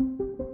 you.